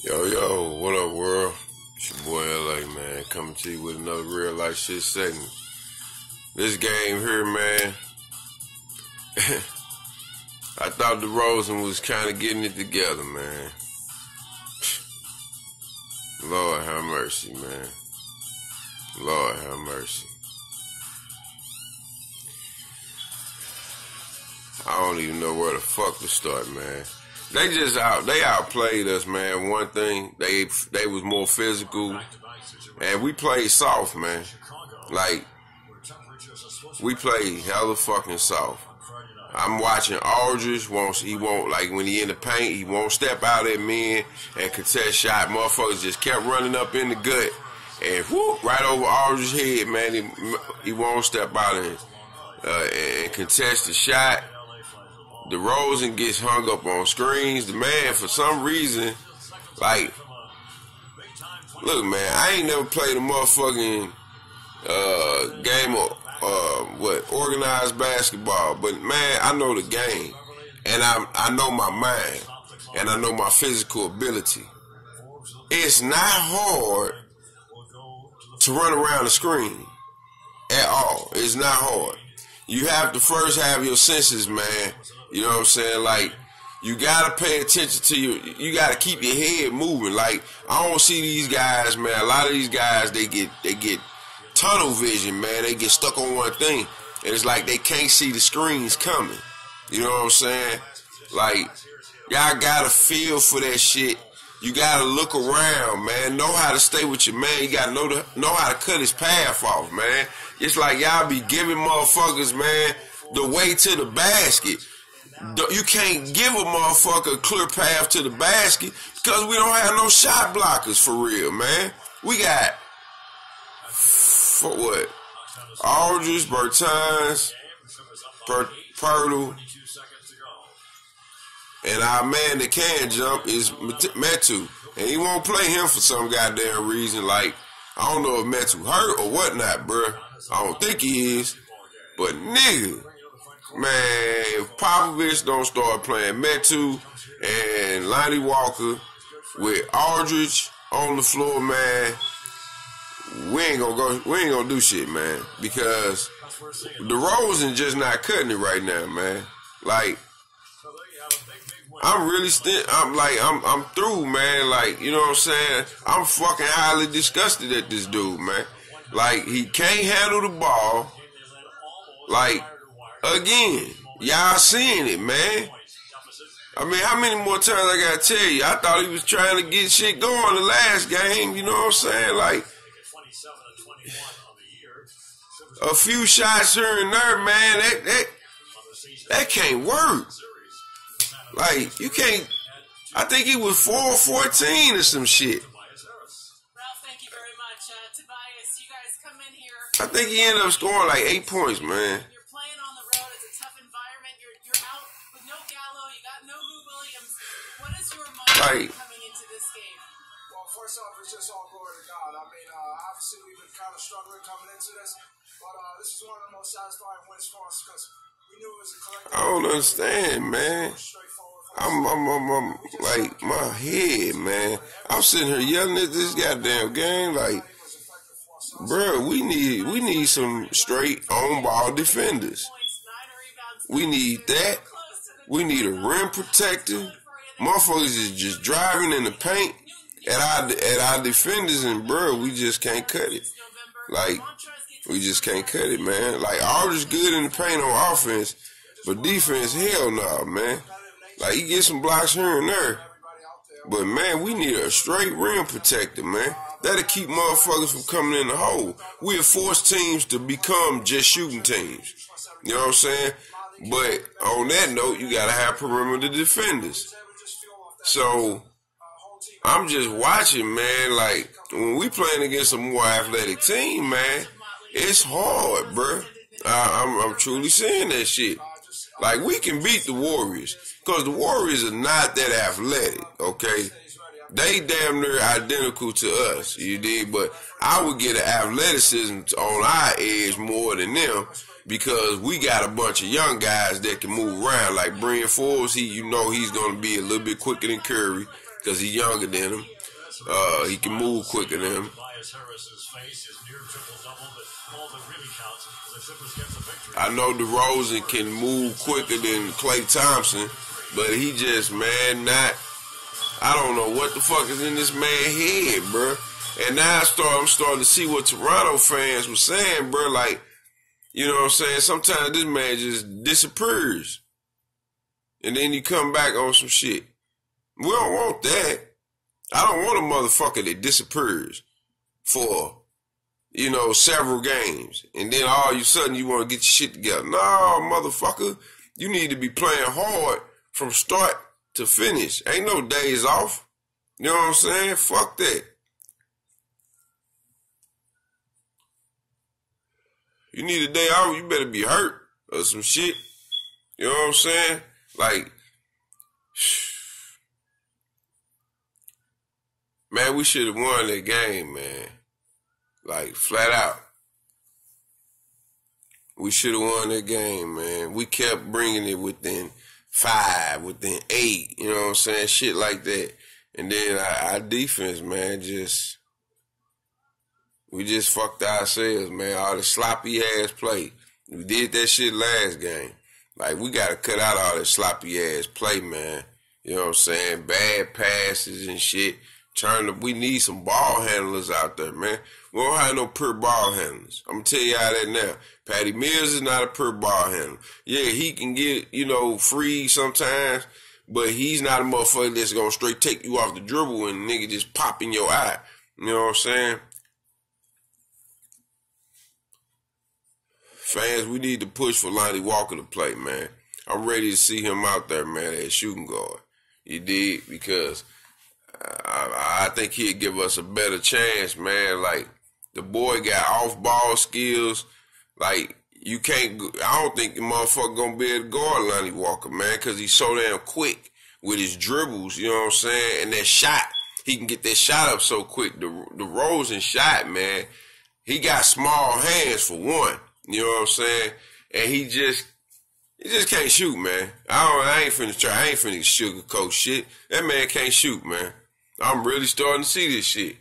Yo, yo, what up, world? It's your boy LA, man, coming to you with another real life shit segment. This game here, man, I thought DeRozan was kind of getting it together, man. Lord have mercy, man. Lord have mercy. I don't even know where the fuck to start, man. They just out they outplayed us, man. One thing, they they was more physical and we played soft, man. Like we played hella fucking soft. I'm watching Aldridge won't he won't like when he in the paint, he won't step out at men and contest shot. Motherfuckers just kept running up in the gut and whoop right over Aldridge's head, man. He, he won't step out and, uh, and contest the shot. DeRozan gets hung up on screens. The man, for some reason, like, look, man, I ain't never played a motherfucking uh, game of uh, what organized basketball, but man, I know the game, and I I know my mind, and I know my physical ability. It's not hard to run around the screen at all. It's not hard. You have to first have your senses, man you know what I'm saying? Like, you gotta pay attention to your, you gotta keep your head moving. Like, I don't see these guys, man. A lot of these guys, they get, they get tunnel vision, man. They get stuck on one thing. And it's like they can't see the screens coming. You know what I'm saying? Like, y'all gotta feel for that shit. You gotta look around, man. Know how to stay with your man. You gotta know the, know how to cut his path off, man. It's like y'all be giving motherfuckers, man, the way to the basket. You can't give a motherfucker a clear path to the basket because we don't have no shot blockers for real, man. We got for what? Aldridge, Bertans, per- Poeltl, and our man that can jump is Metu, and he won't play him for some goddamn reason. Like I don't know if Metu hurt or whatnot, bruh. I don't think he is, but nigga. Man, if Popovich don't start playing Metu and Lonnie Walker with Aldridge on the floor, man, we ain't gonna go. We ain't gonna do shit, man, because the DeRozan just not cutting it right now, man. Like, I'm really still. I'm like, I'm, I'm through, man. Like, you know what I'm saying? I'm fucking highly disgusted at this dude, man. Like, he can't handle the ball. Like, Again, y'all seeing it, man. I mean, how many more times I gotta tell you? I thought he was trying to get shit going the last game. You know what I'm saying? Like a few shots here and there, man. That that that can't work. Like you can't. I think he was four fourteen or some shit. Tobias Harris. Ralph, thank you very much. Uh, Tobias, you guys come in here I think he ended up scoring like eight points, man. Like, coming into this game? Well, first off, it's just all glory to God. I mean, uh, obviously we've been kind of struggling coming into this, but uh, this is one of the most satisfying wins for us because we knew it was a collective. I don't understand, man. I'm, I'm, I'm, I'm, like my head, man. I'm sitting here yelling at this goddamn game, like, bro, we need, we need some straight on ball defenders. We need that. We need a rim protector motherfuckers is just driving in the paint at our at our defenders, and bro, we just can't cut it. Like we just can't cut it, man. Like all just good in the paint on offense, but defense, hell no, nah, man. Like he get some blocks here and there, but man, we need a straight rim protector, man. That'll keep motherfuckers from coming in the hole. We'll force teams to become just shooting teams. You know what I'm saying? But on that note, you gotta have perimeter defenders. So I'm just watching, man. Like when we playing against a more athletic team, man, it's hard, bro. I, I'm, I'm truly saying that shit. Like we can beat the Warriors because the Warriors are not that athletic. Okay, they damn near identical to us. You did, but I would get an athleticism on our edge more than them because we got a bunch of young guys that can move around. Like Bryn Forbes, he you know he's gonna be a little bit quicker than Curry because he's younger than him. Uh, he can move quicker than him. I know DeRozan can move quicker than Klay Thompson, but he just man not. I don't know what the fuck is in this man head, bro. And now I start, I'm starting to see what Toronto fans were saying, bro. Like, you know what I'm saying? Sometimes this man just disappears. And then you come back on some shit. We don't want that. I don't want a motherfucker that disappears for, you know, several games. And then all of a sudden you want to get your shit together. No, motherfucker. You need to be playing hard from start to finish. Ain't no days off. You know what I'm saying? Fuck that. You need a day off, you better be hurt or some shit. You know what I'm saying? Like, man, we should have won that game, man. Like, flat out. We should have won that game, man. We kept bringing it within five, within eight, you know what I'm saying? Shit like that. And then our, our defense, man, just we just fucked ourselves, man. All the sloppy ass play. We did that shit last game. Like we gotta cut out all that sloppy ass play, man. You know what I'm saying? Bad passes and shit. Turn to, we need some ball handlers out there, man. We don't have no pure ball handlers. I'm gonna tell you how that now. Patty Mills is not a pure ball handler. Yeah, he can get, you know, free sometimes, but he's not a motherfucker that's gonna straight take you off the dribble and nigga just pop in your eye. You know what I'm saying? Fans, we need to push for Lonnie Walker to play, man. I'm ready to see him out there, man, as shooting guard. You did because I, I think he'd give us a better chance, man. Like the boy got off ball skills. Like you can't. I don't think the motherfucker gonna be able to guard Lonnie Walker, man, because he's so damn quick with his dribbles. You know what I'm saying? And that shot, he can get that shot up so quick. The DeRozan shot, man. He got small hands for one. You know what I'm saying? And he just he just can't shoot, man. I don't I ain't finna try I ain't finna sugarcoat shit. That man can't shoot, man. I'm really starting to see this shit.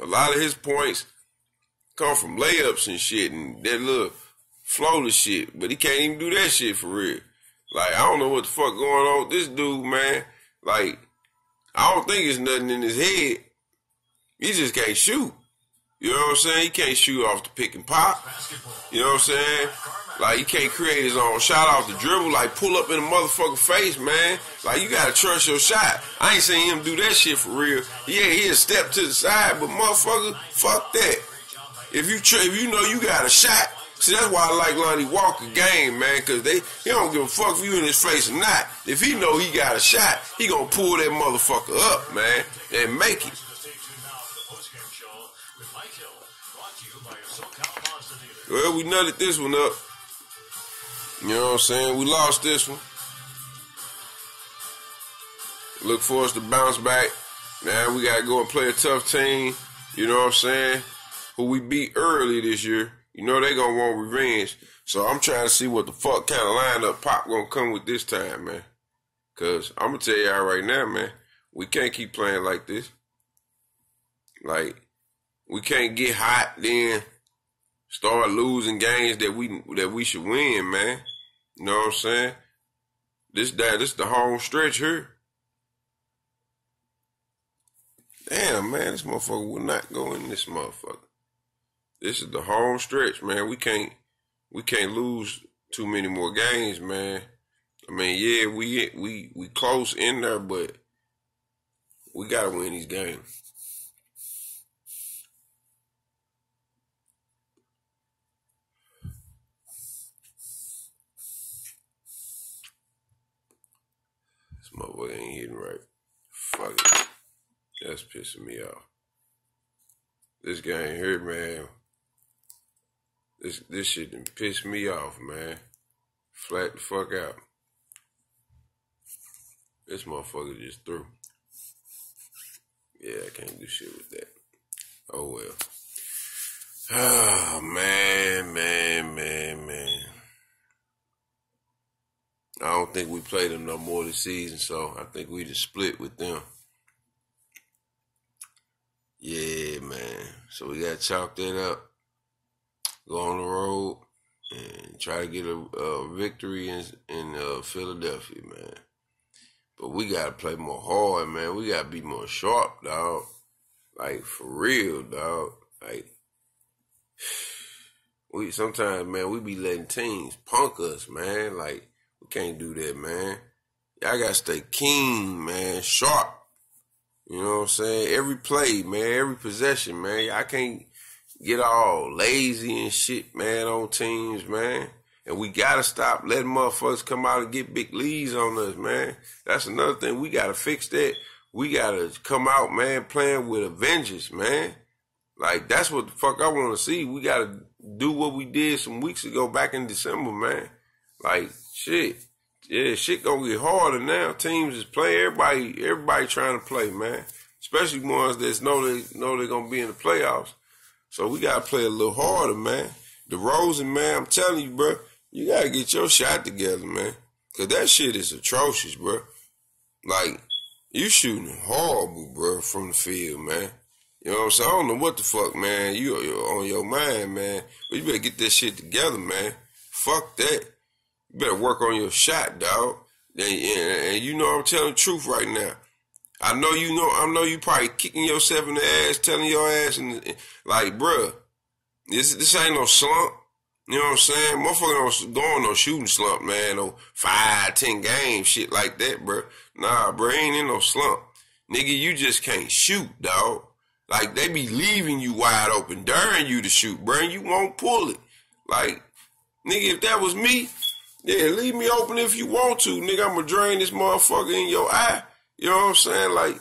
A lot of his points come from layups and shit and that little floater shit, but he can't even do that shit for real. Like I don't know what the fuck going on with this dude, man. Like I don't think it's nothing in his head. He just can't shoot. You know what I'm saying? He can't shoot off the pick and pop. You know what I'm saying? Like he can't create his own shot off the dribble. Like pull up in a motherfucker face, man. Like you gotta trust your shot. I ain't seen him do that shit for real. Yeah, he'll step to the side, but motherfucker, fuck that. If you tr- if you know you got a shot, see that's why I like Lonnie Walker game, man, cause they he don't give a fuck if you in his face or not. If he know he got a shot, he gonna pull that motherfucker up, man, and make it. Well, we nutted this one up. You know what I'm saying? We lost this one. Look for us to bounce back. Now we gotta go and play a tough team. You know what I'm saying? Who we beat early this year. You know they gonna want revenge. So I'm trying to see what the fuck kind of lineup Pop gonna come with this time, man. Cause I'm gonna tell y'all right now, man, we can't keep playing like this. Like, we can't get hot then start losing games that we that we should win, man. You know what I'm saying? This that this the home stretch here. Damn, man, this motherfucker will not go in this motherfucker. This is the home stretch, man. We can't we can't lose too many more games, man. I mean, yeah, we we we close in there, but we gotta win these games. Motherfucker ain't hitting right. Fuck it. That's pissing me off. This game here, man. This this shit done pissed me off, man. Flat the fuck out. This motherfucker just threw. Yeah, I can't do shit with that. Oh well. Oh man, man, man, man. I don't don't think we played them no more this season, so I think we just split with them. Yeah, man. So we got to chalk that up, go on the road, and try to get a, a victory in in uh, Philadelphia, man. But we gotta play more hard, man. We gotta be more sharp, dog. Like for real, dog. Like we sometimes, man, we be letting teams punk us, man. Like we can't do that, man. Y'all gotta stay keen, man, sharp. You know what I'm saying? Every play, man, every possession, man. I can't get all lazy and shit, man, on teams, man. And we gotta stop letting motherfuckers come out and get big leads on us, man. That's another thing. We gotta fix that. We gotta come out, man, playing with Avengers, man. Like that's what the fuck I wanna see. We gotta do what we did some weeks ago back in December, man. Like shit. Yeah, shit gonna get harder now. Teams is playing. Everybody, everybody trying to play, man. Especially ones that know they know they're gonna be in the playoffs. So we gotta play a little harder, man. DeRozan, man, I'm telling you, bro. You gotta get your shot together, man. Cause that shit is atrocious, bro. Like, you shooting horrible, bro, from the field, man. You know what I'm saying? I don't know what the fuck, man. You on your mind, man. But you better get that shit together, man. Fuck that. You better work on your shot, dog. And, and, and you know I'm telling the truth right now. I know you know. I know you probably kicking yourself in the ass, telling your ass, and like, bruh, this this ain't no slump. You know what I'm saying? Motherfucker don't go on no shooting slump, man. No five, ten games, shit like that, bro. Nah, bro, ain't in no slump. Nigga, you just can't shoot, dog. Like, they be leaving you wide open, daring you to shoot, and you won't pull it. Like, nigga, if that was me, yeah, leave me open if you want to, nigga. I'ma drain this motherfucker in your eye. You know what I'm saying? Like,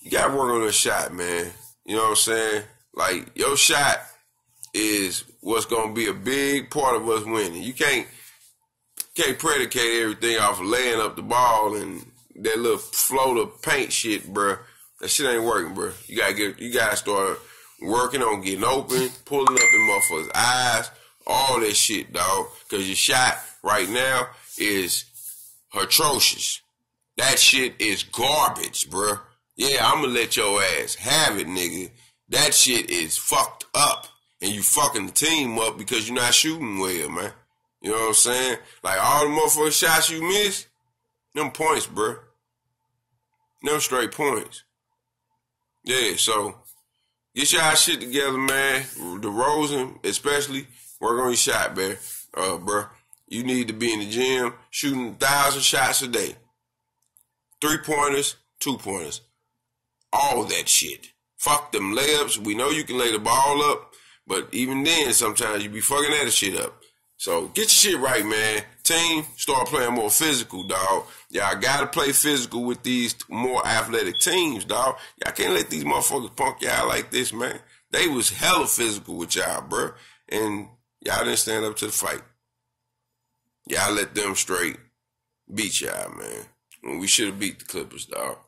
you gotta work on the shot, man. You know what I'm saying? Like, your shot is what's gonna be a big part of us winning. You can't can't predicate everything off of laying up the ball and that little float of paint shit, bro. That shit ain't working, bro. You gotta get, you gotta start working on getting open, pulling up in motherfuckers' eyes, all that shit, dog. Cause your shot right now is atrocious. That shit is garbage, bro. Yeah, I'm gonna let your ass have it, nigga. That shit is fucked up and you fucking the team up because you're not shooting well, man. You know what I'm saying? Like all the motherfucking shots you miss, them points, bro. Them straight points. Yeah, so get your shit together, man. DeRozan, especially, work on your shot, man. Uh, bro, you need to be in the gym shooting a thousand shots a day. Three pointers, two pointers. All that shit. Fuck them layups. We know you can lay the ball up. But even then, sometimes you be fucking that shit up. So get your shit right, man. Team, start playing more physical, dog. Y'all gotta play physical with these more athletic teams, dog. Y'all can't let these motherfuckers punk y'all like this, man. They was hella physical with y'all, bro. And y'all didn't stand up to the fight. Y'all let them straight beat y'all, man. When we should have beat the Clippers, dog.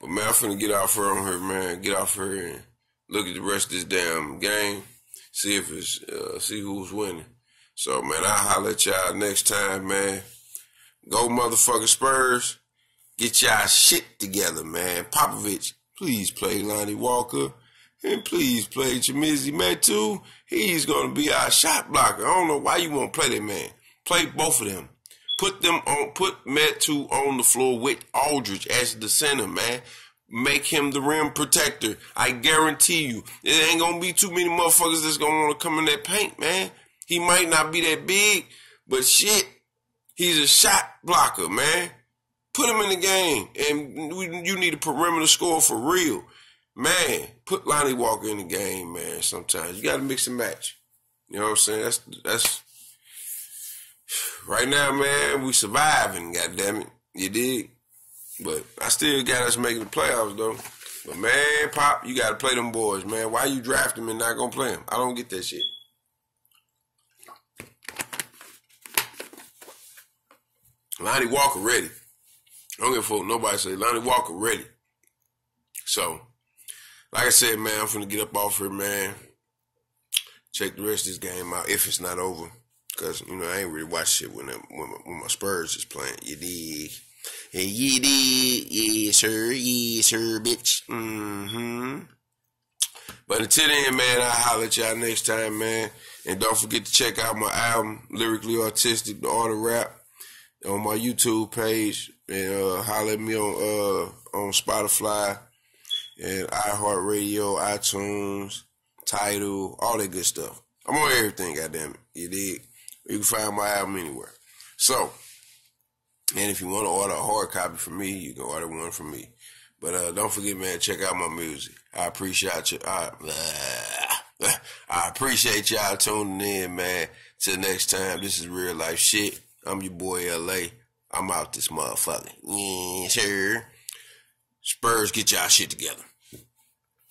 But man, I'm finna get off her on her, man. Get off her and look at the rest of this damn game see if it's uh, see who's winning. So man, I'll holler at y'all next time, man. Go motherfucker Spurs. Get y'all shit together, man. Popovich, please play Lonnie Walker. And please play Chimezie Metu. He's gonna be our shot blocker. I don't know why you won't play that man. Play both of them. Put them on put Metu on the floor with Aldridge as the center, man. Make him the rim protector. I guarantee you, it ain't gonna be too many motherfuckers that's gonna want to come in that paint, man. He might not be that big, but shit, he's a shot blocker, man. Put him in the game, and we, you need a perimeter score for real, man. Put Lonnie Walker in the game, man. Sometimes you got to mix and match. You know what I'm saying? That's that's right now, man. We surviving. God damn it, you dig? But I still got us making the playoffs though. But man, Pop, you got to play them boys, man. Why you draft them and not gonna play them? I don't get that shit. Lonnie Walker ready. I don't give a fuck. Nobody say Lonnie Walker ready. So, like I said, man, I'm finna get up off here, man. Check the rest of this game out if it's not over. Cause you know I ain't really watch shit when when my, when my Spurs is playing. You dig? And you dig? Yeah, sir. Yeah, sir, bitch. Mm-hmm. But until then, man, I'll holler at y'all next time, man. And don't forget to check out my album, Lyrically Artistic, The Art of Rap, on my YouTube page. And uh, holler at me on uh, on Spotify and iHeartRadio, iTunes, Tidal, all that good stuff. I'm on everything, goddamn it. You dig? You can find my album anywhere. So, and if you want to order a hard copy from me, you can order one from me. But uh, don't forget, man, check out my music. I appreciate you. I, I appreciate y'all tuning in, man. Till next time, this is real life shit. I'm your boy LA. I'm out this motherfucker. Yeah, sure. Spurs, get y'all shit together.